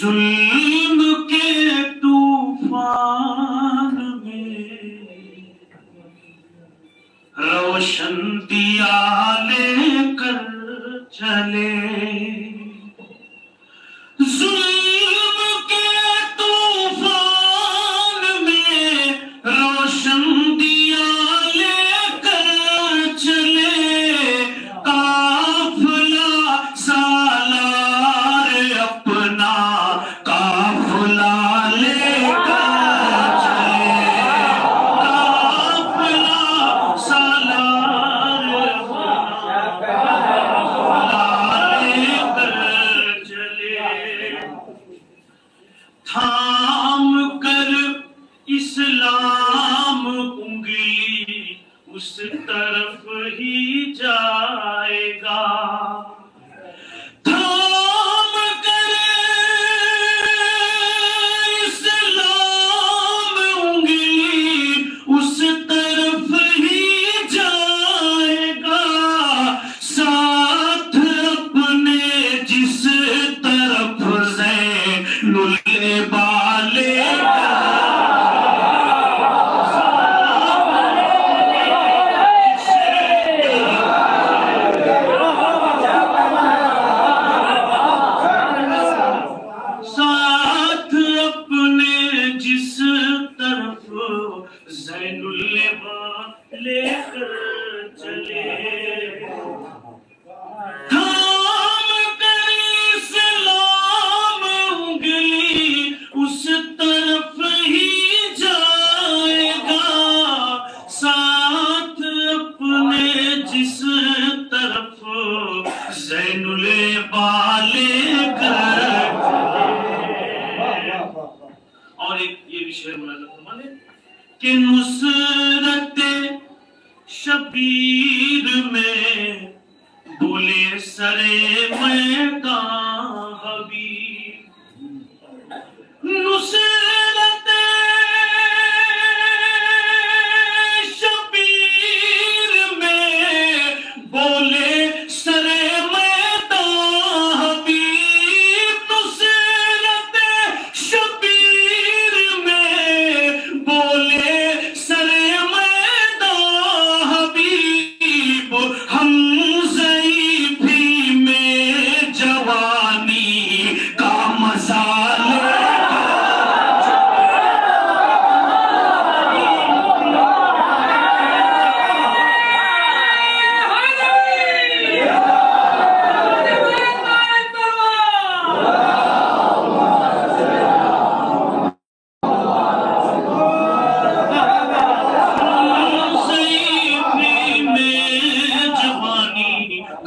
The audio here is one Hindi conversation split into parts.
जुल्म के तूफ़ान में रोशन दिया लेकर चले। थाम कर इस्लाम उंगली उस तरफ़ ही जाएगा। थाम जैनुल्लेबा लेकर उस तरफ़ ही जाएगा। साथ जिस तरफ़ जैनुले बाले कि नुसरत शबीर में बोले सरे मैं का नुसरत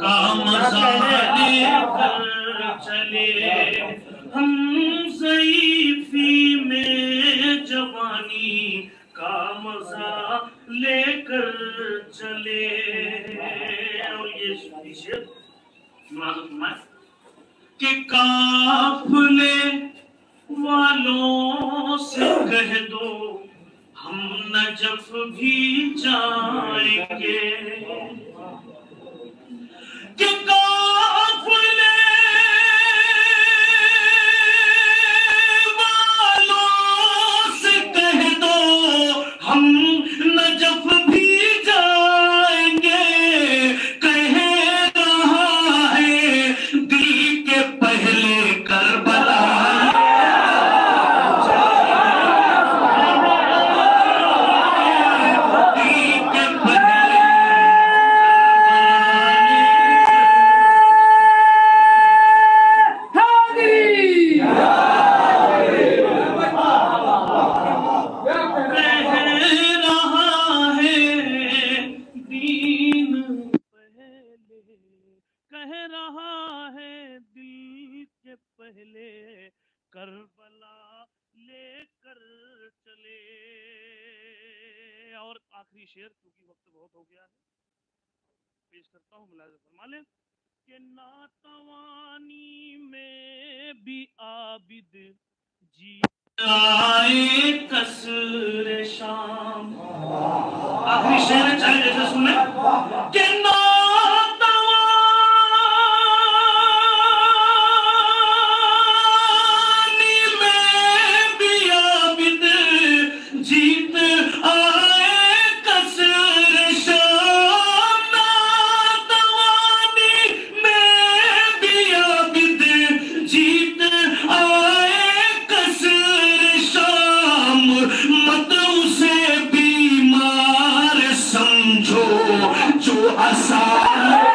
जवानी का मज़ा लेकर चले हम सईफी में जवानी का मज़ा लेकर चले और ये शेर कि काफले वालों से कह दो हम नजफ भी जाएँगे। कि काफले कह रहा है दिल के पहले करबला लेकर चले। और आखिरी शेर, क्योंकि वक्त बहुत हो गया है, पेश करता हूँ मुलाजा फरमा ले कि नातवानी में भी आबिद जी आए कसर शाम। आखिरी शेर है, चाहे जैसे सुने। 祝安桑